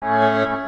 Música